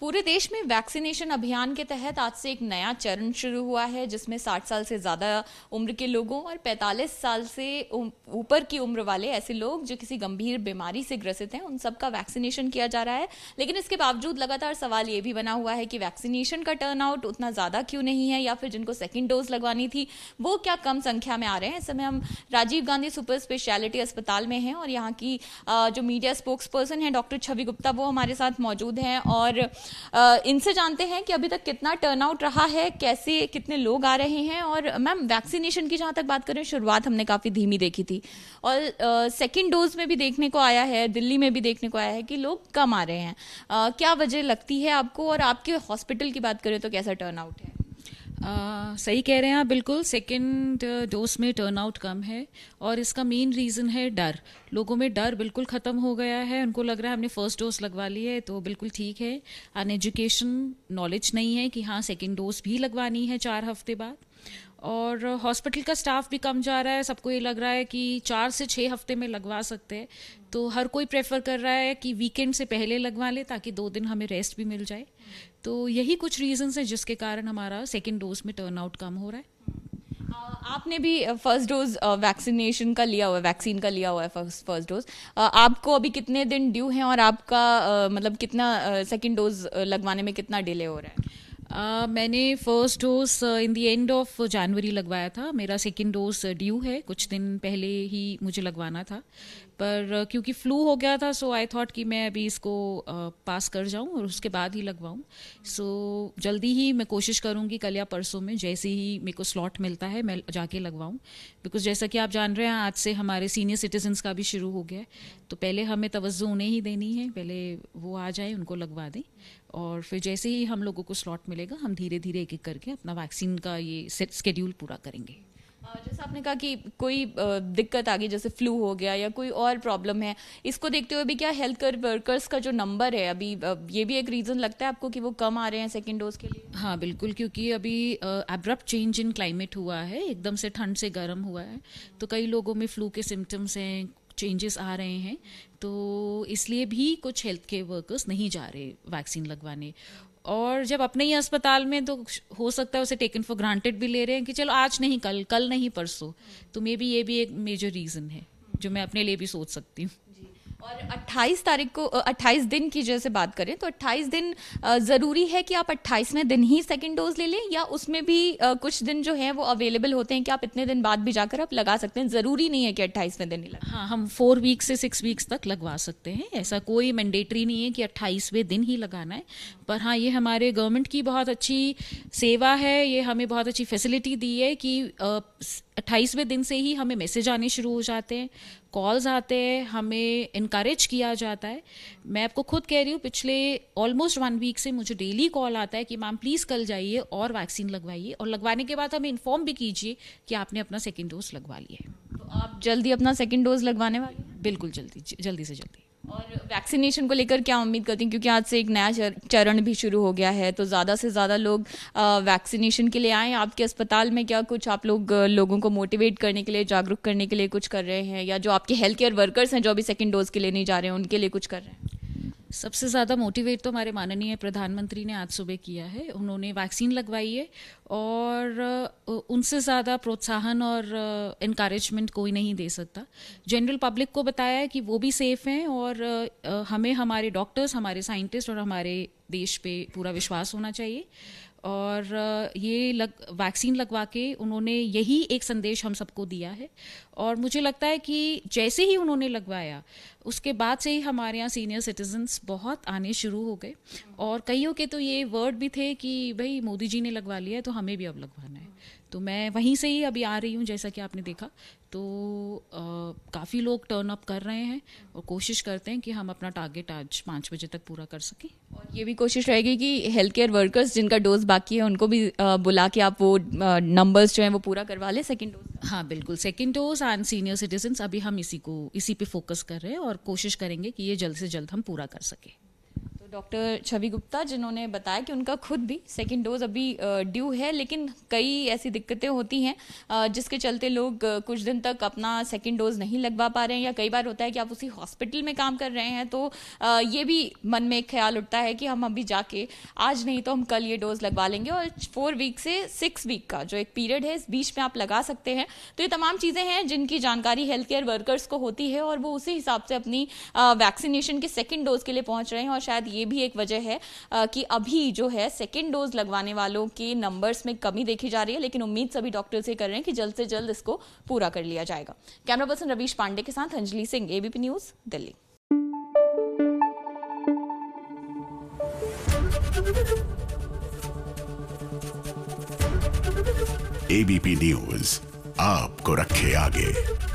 पूरे देश में वैक्सीनेशन अभियान के तहत आज से एक नया चरण शुरू हुआ है, जिसमें 60 साल से ज़्यादा उम्र के लोगों और 45 साल से ऊपर की उम्र वाले ऐसे लोग जो किसी गंभीर बीमारी से ग्रसित हैं, उन सबका वैक्सीनेशन किया जा रहा है। लेकिन इसके बावजूद लगातार सवाल ये भी बना हुआ है कि वैक्सीनेशन का टर्न आउट उतना ज़्यादा क्यों नहीं है, या फिर जिनको सेकेंड डोज लगवानी थी, वो क्या कम संख्या में आ रहे हैं? इस समय हम राजीव गांधी सुपर स्पेशलिटी अस्पताल में हैं और यहाँ की जो मीडिया स्पोक्स पर्सन है, डॉक्टर छवि गुप्ता, वो हमारे साथ मौजूद हैं और इनसे जानते हैं कि अभी तक कितना टर्नआउट रहा है, कैसे, कितने लोग आ रहे हैं और मैम वैक्सीनेशन की जहाँ तक बात करें, शुरुआत हमने काफ़ी धीमी देखी थी। और सेकेंड डोज में भी देखने को आया है, दिल्ली में भी देखने को आया है कि लोग कम आ रहे हैं। क्या वजह लगती है आपको और आपके हॉस्पिटल की बात करें तो कैसा टर्नआउट है? आ, सही कह रहे हैं आप बिल्कुल। सेकेंड डोज में टर्न आउट कम है और इसका मेन रीज़न है डर। लोगों में डर बिल्कुल ख़त्म हो गया है। उनको लग रहा है हमने फ़र्स्ट डोज लगवा ली है तो बिल्कुल ठीक है। अन एजुकेशन नॉलेज नहीं है कि हाँ सेकेंड डोज भी लगवानी है चार हफ़्ते बाद। और हॉस्पिटल का स्टाफ भी कम जा रहा है। सबको ये लग रहा है कि चार से छः हफ़्ते में लगवा सकते हैं। तो हर कोई प्रेफर कर रहा है कि वीकेंड से पहले लगवा ले ताकि दो दिन हमें रेस्ट भी मिल जाए। तो यही कुछ रीजंस हैं जिसके कारण हमारा सेकेंड डोज में टर्नआउट कम हो रहा है। आपने भी फ़र्स्ट डोज वैक्सीनेशन का लिया हुआ है वैक्सीन का लिया हुआ है फ़र्स्ट फ़र्स्ट डोज आपको अभी कितने दिन ड्यू हैं और आपका मतलब कितना सेकेंड डोज लगवाने में कितना डिले हो रहा है? Uh, मैंने first dose in the end of January लगवाया था। मेरा सेकेंड डोज ड्यू है। कुछ दिन पहले ही मुझे लगवाना था। पर क्योंकि फ्लू हो गया था सो आई थॉट कि मैं अभी इसको पास कर जाऊँ और उसके बाद ही लगवाऊं। सो so, जल्दी ही मैं कोशिश करूँगी कल या परसों में जैसे ही मेरे को स्लॉट मिलता है मैं जाके लगवाऊं। बिकॉज़ जैसा कि आप जान रहे हैं आज से हमारे सीनियर सिटीजन्स का भी शुरू हो गया है। तो पहले हमें तवज्जो उन्हें ही देनी है। पहले वो आ जाए उनको लगवा दें। और फिर जैसे ही हम लोगों को स्लॉट मिलेगा हम धीरे धीरे एक एक करके अपना वैक्सीन का ये स्केड्यूल पूरा करेंगे। जैसे आपने कहा कि कोई दिक्कत आ गई जैसे फ्लू हो गया या कोई और प्रॉब्लम है इसको देखते हुए भी क्या हेल्थ केयर वर्कर्स का जो नंबर है अभी ये भी एक रीज़न लगता है आपको कि वो कम आ रहे हैं सेकेंड डोज के लिए? हाँ बिल्कुल क्योंकि अभी एब्रप्ट चेंज इन क्लाइमेट हुआ है एकदम से ठंड से गर्म हुआ है तो कई लोगों में फ्लू के सिम्टम्स हैं चेंजेस आ रहे हैं तो इसलिए भी कुछ हेल्थ केयर वर्कर्स नहीं जा रहे वैक्सीन लगवाने। और जब अपने ही अस्पताल में तो हो सकता है उसे टेकन फॉर ग्रांटेड भी ले रहे हैं कि चलो आज नहीं, कल कल नहीं, परसों। तो मे बी ये भी एक मेजर रीज़न है, जो मैं अपने लिए भी सोच सकती हूँ। और 28 तारीख को 28 दिन की जैसे बात करें तो 28 दिन ज़रूरी है कि आप 28वें दिन ही सेकेंड डोज ले लें, या उसमें भी कुछ दिन जो है वो अवेलेबल होते हैं कि आप इतने दिन बाद भी जाकर आप लगा सकते हैं। ज़रूरी नहीं है कि 28वें दिन ही लगा हाँ हम फोर वीक से सिक्स वीक्स तक लगवा सकते हैं। ऐसा कोई मैंडेटरी नहीं है कि अट्ठाईसवें दिन ही लगाना है। पर हाँ ये हमारे गवर्नमेंट की बहुत अच्छी सेवा है, ये हमें बहुत अच्छी फैसिलिटी दी है कि अट्ठाईसवें दिन से ही हमें मैसेज आने शुरू हो जाते हैं। कॉल्स आते हैं हमें इनक्रेज किया जाता है। मैं आपको खुद कह रही हूँ पिछले ऑलमोस्ट वन वीक से मुझे डेली कॉल आता है कि मैम प्लीज़ कल जाइए और वैक्सीन लगवाइए और लगवाने के बाद हमें इन्फॉर्म भी कीजिए कि आपने अपना सेकेंड डोज लगवा लिया है। तो आप जल्दी अपना सेकेंड डोज लगवाने वाले बिल्कुल जल्दी जल्दी से जल्दी। और वैक्सीनेशन को लेकर क्या उम्मीद करती हैं? क्योंकि आज से एक नया चरण भी शुरू हो गया है तो ज़्यादा से ज़्यादा लोग वैक्सीनेशन के लिए आए। आपके अस्पताल में क्या कुछ आप लोग लोगों को मोटिवेट करने के लिए, जागरूक करने के लिए कुछ कर रहे हैं? या जो आपके हेल्थ केयर वर्कर्स हैं, जो अभी सेकेंड डोज के लिए नहीं जा रहे हैं, उनके लिए कुछ कर रहे हैं? सबसे ज़्यादा मोटिवेट तो हमारे माननीय प्रधानमंत्री ने आज सुबह किया है। उन्होंने वैक्सीन लगवाई है और उनसे ज़्यादा प्रोत्साहन और इनक्रेजमेंट कोई नहीं दे सकता। जनरल पब्लिक को बताया है कि वो भी सेफ़ हैं और हमें हमारे डॉक्टर्स हमारे साइंटिस्ट और हमारे देश पे पूरा विश्वास होना चाहिए। और ये लग वैक्सीन लगवा के उन्होंने यही एक संदेश हम सबको दिया है। और मुझे लगता है कि जैसे ही उन्होंने लगवाया, उसके बाद से ही हमारे यहाँ सीनियर सिटीजन्स बहुत आने शुरू हो गए। और कईयों के तो ये वर्ड भी थे कि, भाई मोदी जी ने लगवा लिया है तो हमें भी अब लगवाना है। तो मैं वहीं से ही अभी आ रही हूँ जैसा कि आपने देखा। तो काफ़ी लोग टर्न अप कर रहे हैं और कोशिश करते हैं कि हम अपना टारगेट आज पाँच बजे तक पूरा कर सकें। और ये भी कोशिश रहेगी कि हेल्थ केयर वर्कर्स जिनका डोज बाकी है उनको भी बुला के आप वो नंबर्स जो हैं वो पूरा करवा लें सेकेंड डोज हाँ बिल्कुल। Second dose and senior citizen अभी हम इसी को इसी पे फोकस कर रहे हैं और कोशिश करेंगे कि ये जल्द से जल्द हम पूरा कर सकें। डॉक्टर छवि गुप्ता, जिन्होंने बताया कि उनका खुद भी सेकेंड डोज अभी ड्यू है, लेकिन कई ऐसी दिक्कतें होती हैं जिसके चलते लोग कुछ दिन तक अपना सेकेंड डोज नहीं लगवा पा रहे हैं, या कई बार होता है कि आप उसी हॉस्पिटल में काम कर रहे हैं तो ये भी मन में एक ख्याल उठता है कि हम अभी जाके, आज नहीं तो हम कल ये डोज लगवा लेंगे, और फोर वीक से सिक्स वीक का जो एक पीरियड है, इस बीच में आप लगा सकते हैं। तो ये तमाम चीज़ें हैं, जिनकी जानकारी हेल्थ केयर वर्कर्स को होती है, और वो उसी हिसाब से अपनी वैक्सीनेशन के सेकेंड डोज के लिए पहुँच रहे हैं, और शायद ये भी एक वजह है कि अभी जो है सेकेंड डोज लगवाने वालों के नंबर्स में कमी देखी जा रही है, लेकिन उम्मीद सभी डॉक्टर से कर रहे हैं कि जल्द से जल्द इसको पूरा कर लिया जाएगा। कैमरा पर्सन रवीश पांडे के साथ Anjali Singh ABP news Delhi. ABP news आपको रखे आगे।